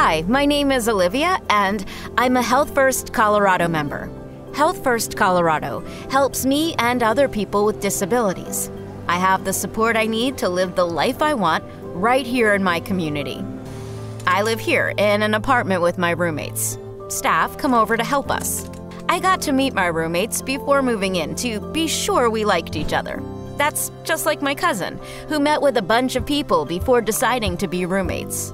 Hi, my name is Olivia, and I'm a Health First Colorado member. Health First Colorado helps me and other people with disabilities. I have the support I need to live the life I want right here in my community. I live here in an apartment with my roommates. Staff come over to help us. I got to meet my roommates before moving in to be sure we liked each other. That's just like my cousin, who met with a bunch of people before deciding to be roommates.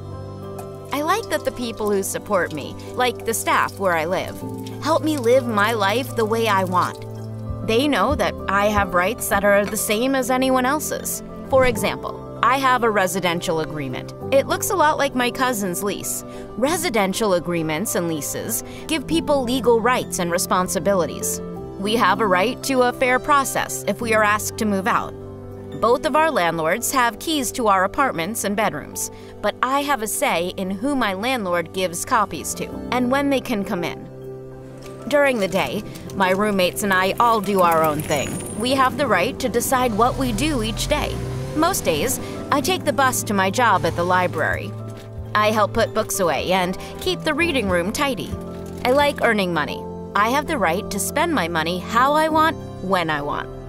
I like that the people who support me, like the staff where I live, help me live my life the way I want. They know that I have rights that are the same as anyone else's. For example, I have a residential agreement. It looks a lot like my cousin's lease. Residential agreements and leases give people legal rights and responsibilities. We have a right to a fair process if we are asked to move out. Both of our landlords have keys to our apartments and bedrooms, but I have a say in who my landlord gives copies to and when they can come in. During the day, my roommates and I all do our own thing. We have the right to decide what we do each day. Most days, I take the bus to my job at the library. I help put books away and keep the reading room tidy. I like earning money. I have the right to spend my money how I want, when I want.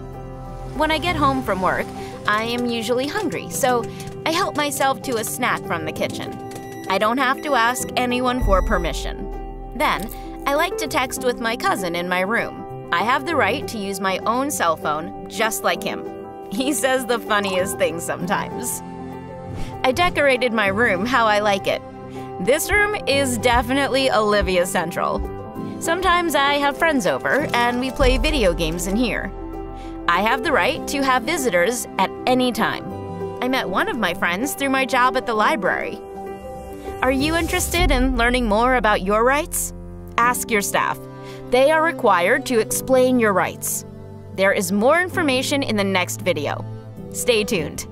When I get home from work, I am usually hungry, so I help myself to a snack from the kitchen. I don't have to ask anyone for permission. Then, I like to text with my cousin in my room. I have the right to use my own cell phone, just like him. He says the funniest things sometimes. I decorated my room how I like it. This room is definitely Olivia Central. Sometimes I have friends over and we play video games in here. I have the right to have visitors at any time. I met one of my friends through my job at the library. Are you interested in learning more about your rights? Ask your staff. They are required to explain your rights. There is more information in the next video. Stay tuned.